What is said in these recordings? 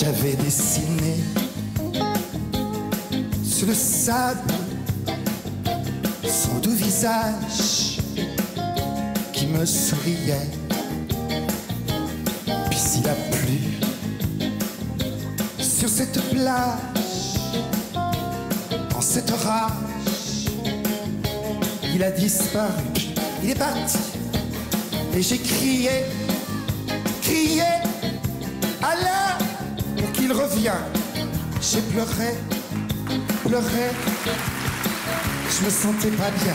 J'avais dessiné sur le sable son doux visage qui me souriait. Puis s'il a plu sur cette plage, en cette orage, il a disparu, il est parti. Et j'ai crié, crié, pour qu'il revienne. J'ai pleuré, pleuré. Je me sentais pas bien,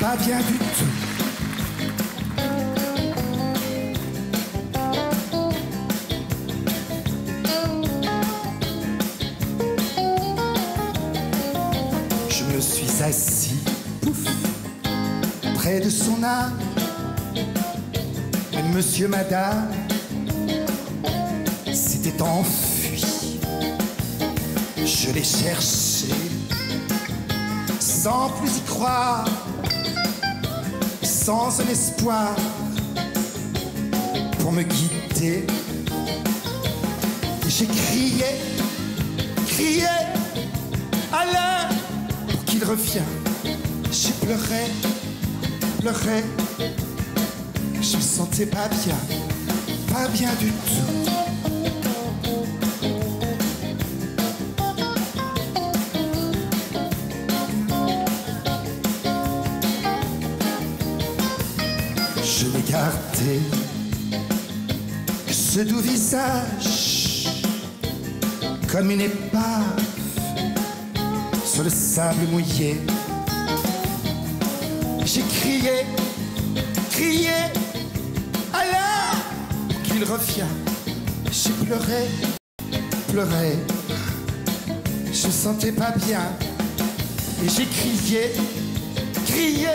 pas bien du tout. Je me suis assis, pouf, près de son âme. Monsieur, madame, s'était enfui. Je l'ai cherché, sans plus y croire, sans un espoir pour me guider. Et J'ai crié, crié, Alain, pour qu'il revienne. J'ai pleuré, pleuré. Je me sentais pas bien, pas bien du tout. Je l'ai gardé, ce doux visage, comme une épave sur le sable mouillé. J'ai crié, crié, Alain, qu'il revient. J'ai pleuré, pleuré, je sentais pas bien. Et j'ai crié, crié,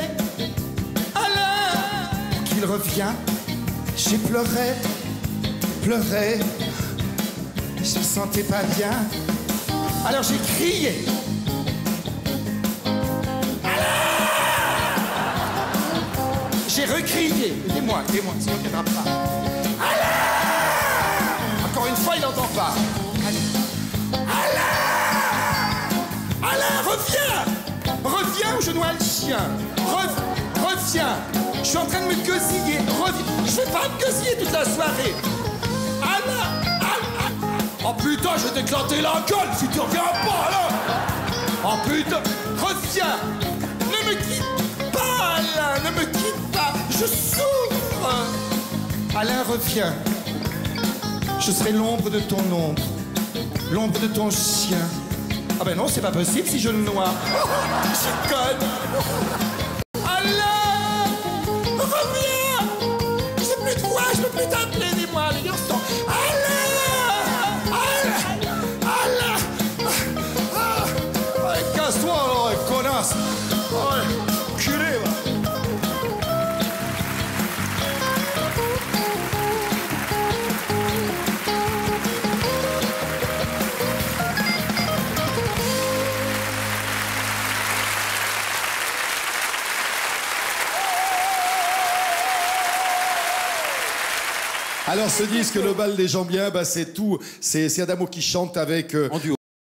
Qu'il revient. J'ai pleuré, pleuré, je me sentais pas bien. Alors j'ai crié. J'ai recrié. Aidez-moi, aidez-moi, sinon il viendra pas. Alain Encore une fois, il n'entend pas. Alain Alain, reviens Reviens ou je noie le chien. Rev- reviens Je suis en train de me gosiller. Reviens Je vais pas me gosiller toute la soirée. Alain Alain Oh putain, je vais t'éclater la gueule si tu reviens pas là Oh putain Reviens Ne me quitte pas, Alain Ne me quitte pas Je souffre Alain, reviens. Je serai l'ombre de ton ombre. L'ombre de ton chien. Ah ben non, c'est pas possible si je le noie. je conne. Quoi, je peux plus t'appeler, dis-moi, les garçons. Alain Alain Alain ah, ah, Casse-toi alors, connasse Ouais, Alors ce disque, le bal des gens bien, bah, c'est tout. C'est Adamo qui chante avec euh.